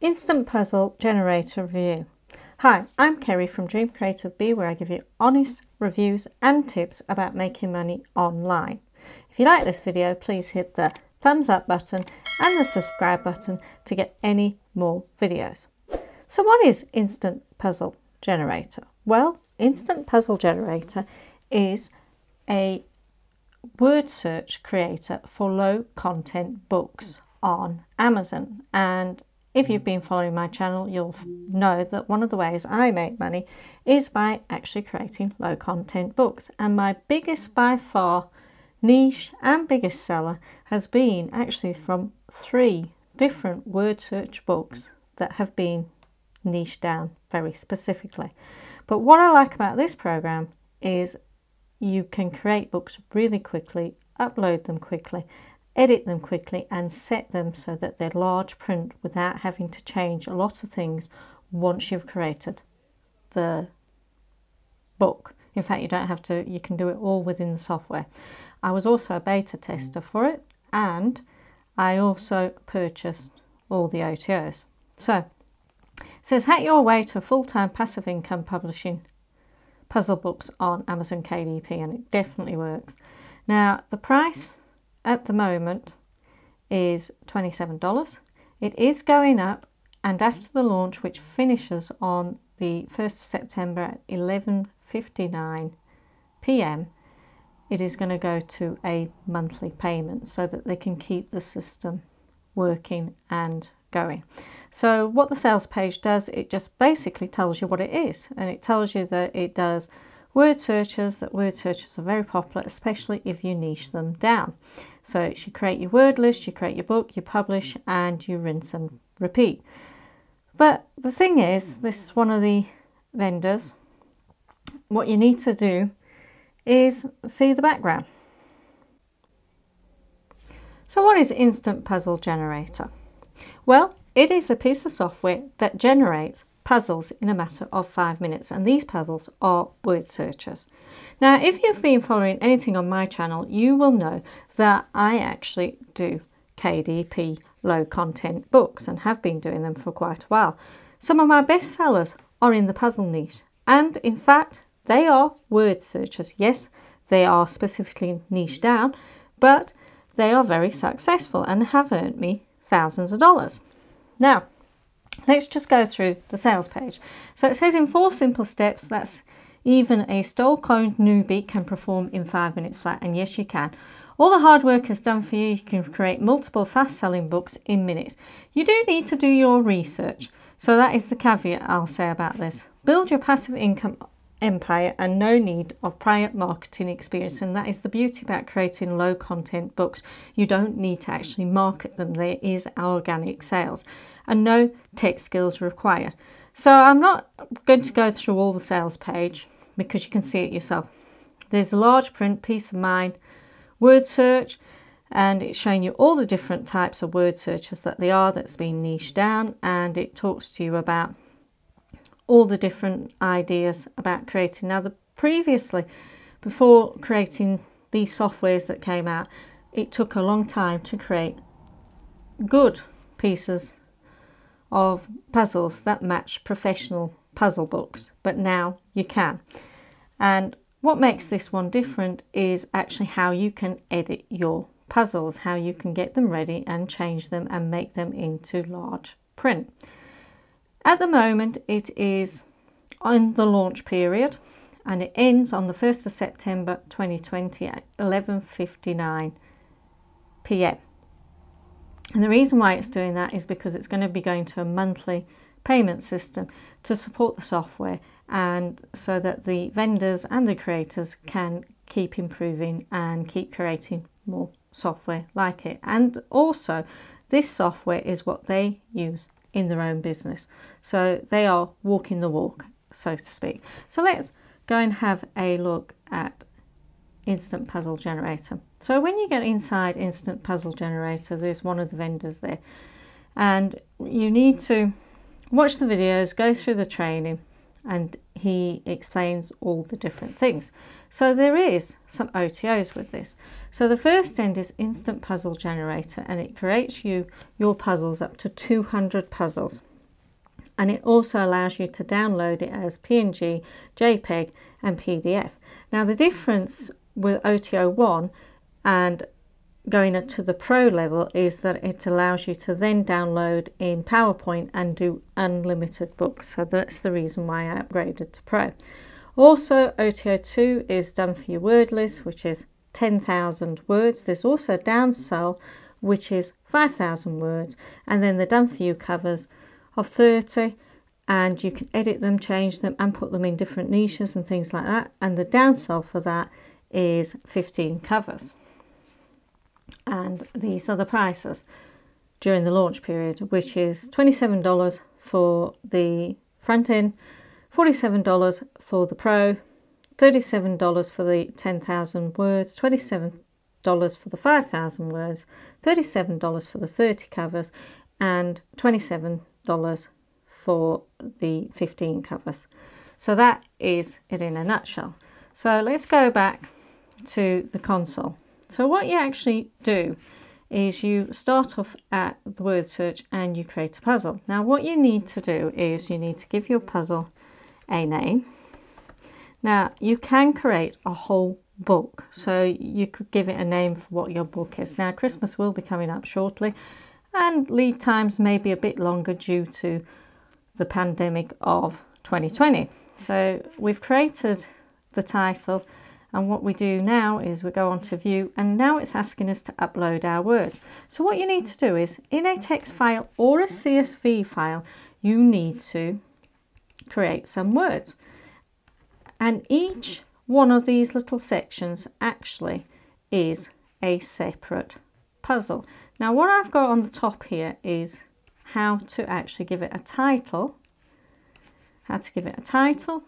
Instant Puzzle Generator Review. Hi, I'm Kerry from Dream Creative Bee where I give you honest reviews and tips about making money online. If you like this video, please hit the thumbs up button and the subscribe button to get any more videos. So what is Instant Puzzle Generator? Well, Instant Puzzle Generator is a word search creator for low content books on Amazon. And if you've been following my channel, you'll know that one of the ways I make money is by actually creating low content books. And my biggest by far niche and biggest seller has been actually from three different word search books that have been niched down very specifically. But what I like about this program is you can create books really quickly, upload them quickly, edit them quickly and set them so that they're large print without having to change a lot of things once you've created the book. In fact, you don't have to, you can do it all within the software. I was also a beta tester for it and I also purchased all the OTOs. So, it says, hack your way to full-time passive income publishing puzzle books on Amazon KDP and it definitely works. Now, the price at the moment is $27. It is going up and after the launch which finishes on the 1st of September at 11.59 p.m. it is going to go to a monthly payment so that they can keep the system working and going. So what the sales page does, it just basically tells you what it is and it tells you that it does word searches, that word searches are very popular, especially if you niche them down. So you create your word list, you create your book, you publish and you rinse and repeat. But the thing is, this is one of the vendors, what you need to do is see the background. So what is Instant Puzzle Generator? Well, it is a piece of software that generates puzzles in a matter of five minutes and these puzzles are word searches. Now if you've been following anything on my channel you will know that I actually do KDP low content books and have been doing them for quite a while. Some of my best sellers are in the puzzle niche and in fact they are word searches. Yes they are specifically niche down but they are very successful and have earned me thousands of dollars. Now, let's just go through the sales page. So it says in four simple steps, that's even a stole-coined newbie can perform in five minutes flat, and yes, you can. All the hard work is done for you. You can create multiple fast-selling books in minutes. You do need to do your research. So that is the caveat I'll say about this. Build your passive income empire and no need of prior marketing experience. And that is the beauty about creating low content books. You don't need to actually market them. There is organic sales and no tech skills required. So i'm not going to go through all the sales page because you can see it yourself. There's a large print peace of mind word search and it's showing you all the different types of word searches that they are that's been niched down. And it talks to you about all the different ideas about creating. Now, the previously, before creating these softwares that came out, it took a long time to create good pieces of puzzles that match professional puzzle books, but now you can. And what makes this one different is actually how you can edit your puzzles, how you can get them ready and change them and make them into large print. At the moment, it is on the launch period and it ends on the 1st of September 2020 at 11.59 p.m. And the reason why it's doing that is because it's going to be going to a monthly payment system to support the software and so that the vendors and the creators can keep improving and keep creating more software like it. And also, this software is what they use in their own business. So they are walking the walk, so to speak. So let's go and have a look at Instant Puzzle Generator. So when you get inside Instant Puzzle Generator, there's one of the vendors there. And you need to watch the videos, go through the training, and he explains all the different things. So there is some OTOs with this. So the first end is Instant Puzzle Generator and it creates you your puzzles up to 200 puzzles. and it also allows you to download it as PNG, JPEG and PDF. Now the difference with OTO 1 and going up to the pro level is that it allows you to then download in PowerPoint and do unlimited books. So that's the reason why I upgraded to pro. Also, OTO2 is done for your word list, which is 10,000 words. There's also downsell, which is 5,000 words. And then the done for you covers of 30 and you can edit them, change them and put them in different niches and things like that. And the downsell for that is 15 covers. And these are the prices during the launch period, which is $27 for the front end, $47 for the Pro, $37 for the 10,000 words, $27 for the 5,000 words, $37 for the 30 covers, and $27 for the 15 covers. So that is it in a nutshell. So let's go back to the console. So what you actually do is you start off at the word search and you create a puzzle. Now what you need to do is you need to give your puzzle a name. Now you can create a whole book so you could give it a name for what your book is. Now Christmas will be coming up shortly and lead times may be a bit longer due to the pandemic of 2020. So we've created the title and what we do now is we go on to view and now it's asking us to upload our word. So what you need to do is in a text file or a CSV file, you need to create some words. And each one of these little sections actually is a separate puzzle. Now what I've got on the top here is how to actually give it a title, how to give it a title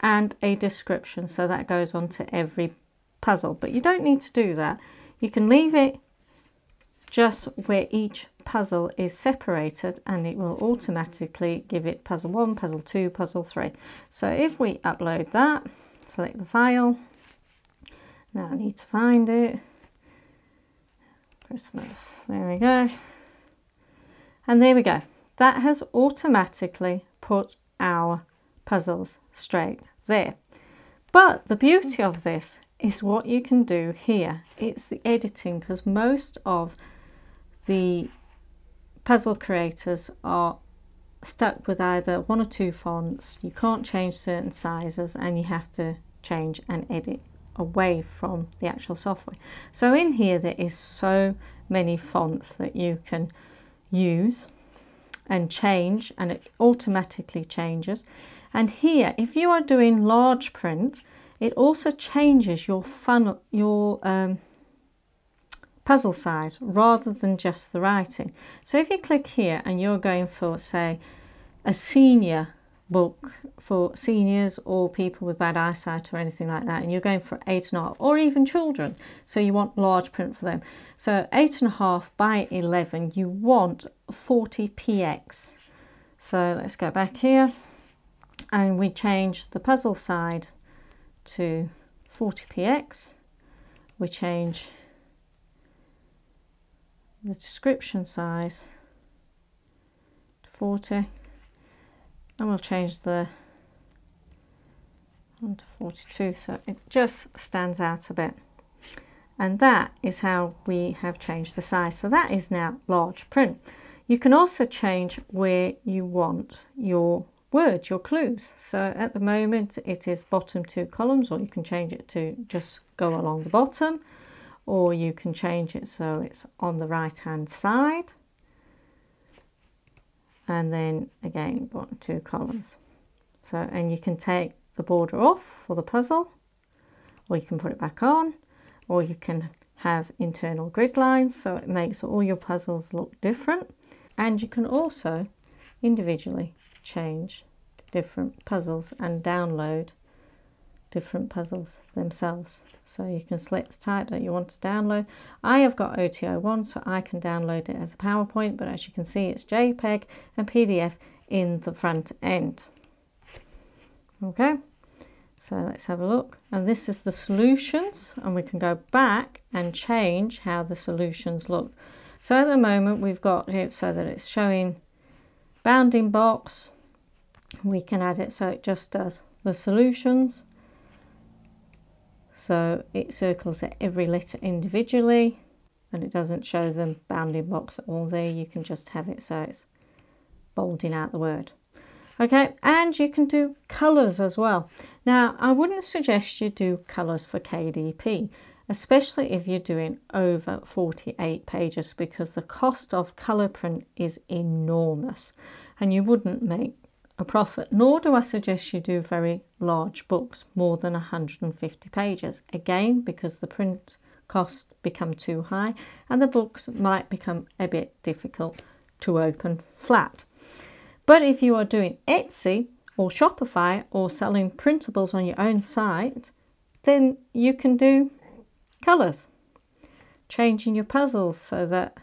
and a description. So that goes on to every puzzle, but you don't need to do that. You can leave it just where each puzzle is separated and it will automatically give it puzzle 1, puzzle 2, puzzle 3. So if we upload that, select the file, now I need to find it, Christmas, there we go, and there we go. That has automatically put our puzzles straight there. But the beauty of this is what you can do here. It's the editing because most of the puzzle creators are stuck with either one or two fonts. You can't change certain sizes and you have to change and edit away from the actual software. So in here there is so many fonts that you can use and change and it automatically changes and here if you are doing large print it also changes your funnel your um, puzzle size rather than just the writing. So if you click here and you're going for say a senior book for seniors or people with bad eyesight or anything like that and you're going for eight and a half or even children so you want large print for them. So eight and a half by 11 you want 40 px so let's go back here and we change the puzzle side to 40 px we change the description size to 40 and we'll change the one to 42 so it just stands out a bit. And that is how we have changed the size. So that is now large print. You can also change where you want your words your clues. So at the moment it is bottom two columns or you can change it to just go along the bottom or you can change it so it's on the right hand side. And then again bottom two columns. So and you can take the border off for the puzzle or you can put it back on or you can have internal grid lines so it makes all your puzzles look different. And you can also individually change different puzzles and download different puzzles themselves so you can select the type that you want to download. I have got OTO1 so I can download it as a PowerPoint but as you can see it's JPEG and PDF in the front end. Okay, so let's have a look. And this is the solutions and we can go back and change how the solutions look. So at the moment we've got it so that it's showing bounding box, we can add it so it just does the solutions. So it circles every letter individually and it doesn't show them bounding box at all there. You can just have it so it's bolding out the word. Okay, and you can do colours as well. Now, I wouldn't suggest you do colours for KDP, especially if you're doing over 48 pages because the cost of colour print is enormous and you wouldn't make a profit. Nor do I suggest you do very large books, more than 150 pages. Again, because the print costs become too high and the books might become a bit difficult to open flat. But if you are doing Etsy or Shopify or selling printables on your own site, then you can do colours, changing your puzzles so that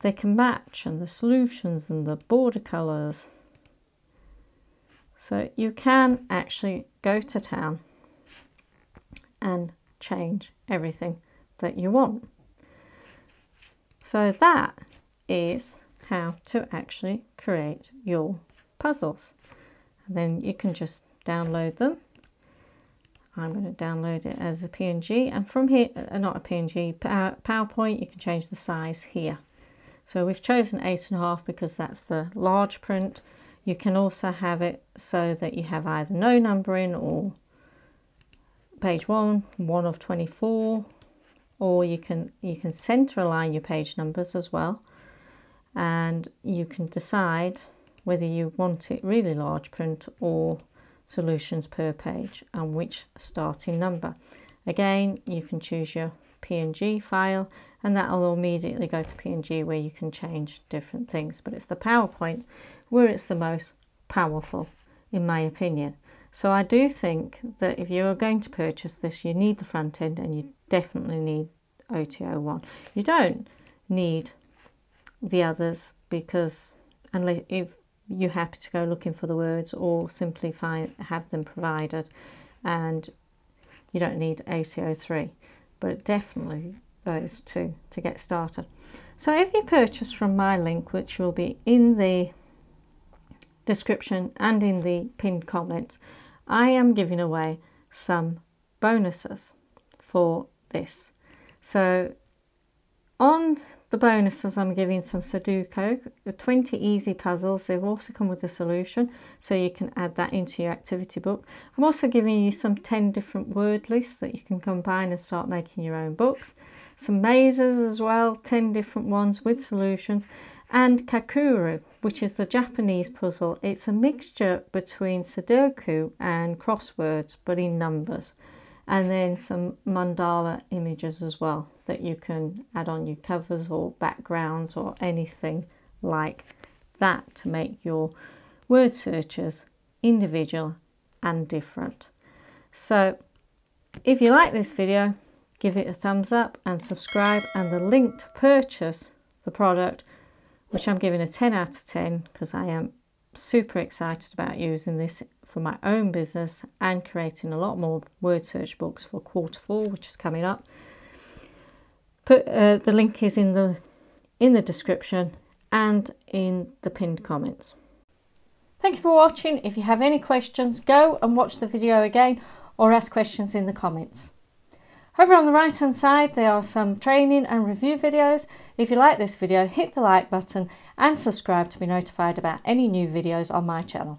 they can match and the solutions and the border colours. So you can actually go to town and change everything that you want. So that is how to actually create your puzzles. And then you can just download them. I'm going to download it as a PNG and from here, uh, not a PNG, PowerPoint, you can change the size here. So we've chosen 8.5 because that's the large print. You can also have it so that you have either no numbering or page 1, 1 of 24, or you can, you can center align your page numbers as well and you can decide whether you want it really large print or solutions per page and which starting number. Again, you can choose your PNG file and that will immediately go to PNG where you can change different things. But it's the PowerPoint where it's the most powerful, in my opinion. So I do think that if you're going to purchase this, you need the front end and you definitely need OTO1. You don't need the others because unless if you're happy to go looking for the words or simply find have them provided and you don't need OTO3 but definitely those two to get started. So if you purchase from my link which will be in the description and in the pinned comments I am giving away some bonuses for this. So on the bonuses, I'm giving some Sudoku, uh, 20 easy puzzles. They've also come with a solution, so you can add that into your activity book. I'm also giving you some 10 different word lists that you can combine and start making your own books. Some mazes as well, 10 different ones with solutions. And Kakuro, which is the Japanese puzzle. It's a mixture between Sudoku and crosswords, but in numbers and then some mandala images as well that you can add on your covers or backgrounds or anything like that to make your word searches individual and different. So if you like this video, give it a thumbs up and subscribe and the link to purchase the product, which I'm giving a 10 out of 10 because I am super excited about using this for my own business and creating a lot more word search books for quarter four, which is coming up. Put uh, the link is in the in the description and in the pinned comments. Thank you for watching. If you have any questions, go and watch the video again or ask questions in the comments. Over on the right hand side there are some training and review videos. If you like this video hit the like button and subscribe to be notified about any new videos on my channel.